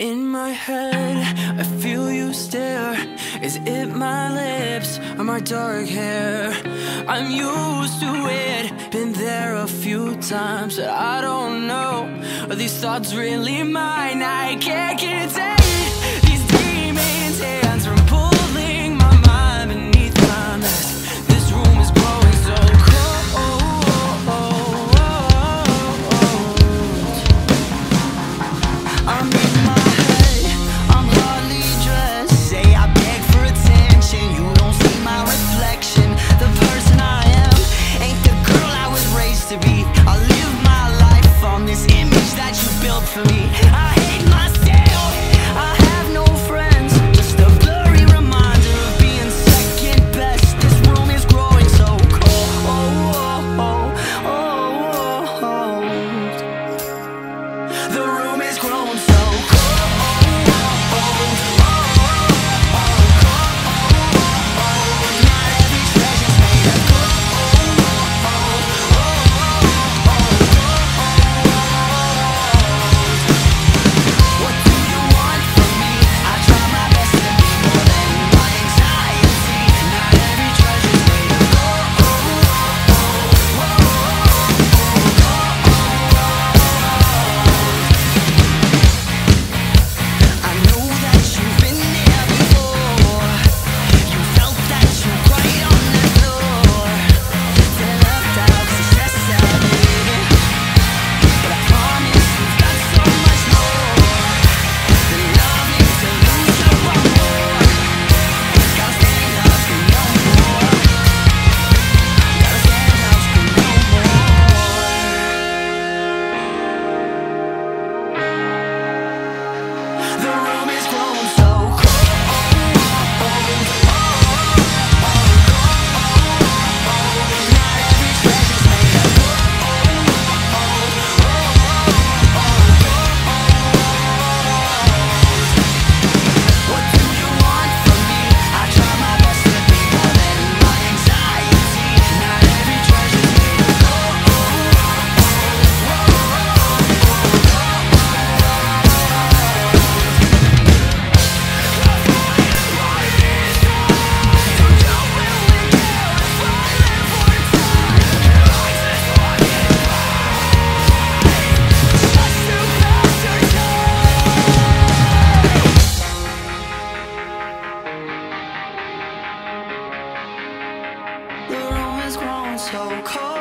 In my head, I feel you stare. Is it my lips or my dark hair? I'm used to it, been there a few times. I don't know. Are these thoughts really mine? grown so cold.